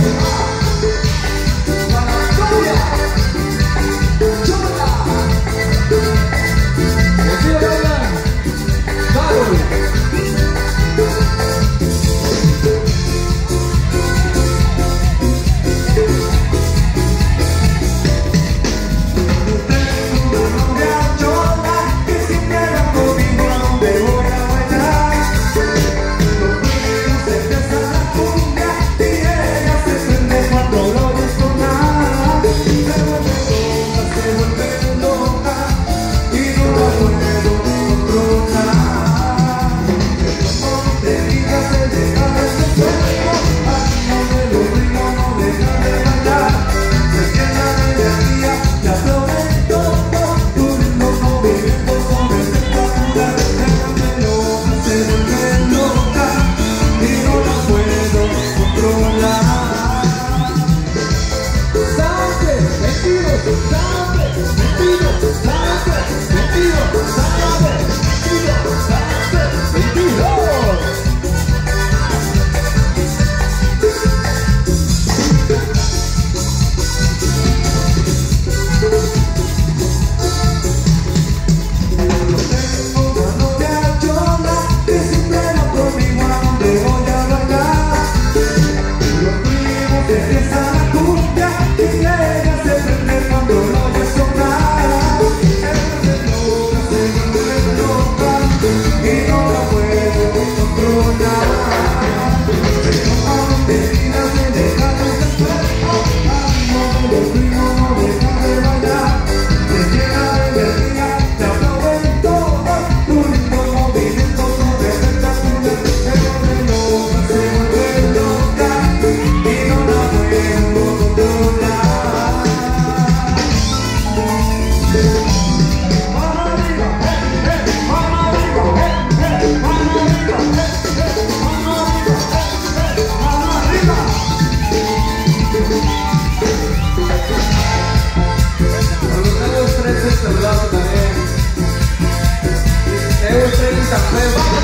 Yeah. feel the. Muita coisa.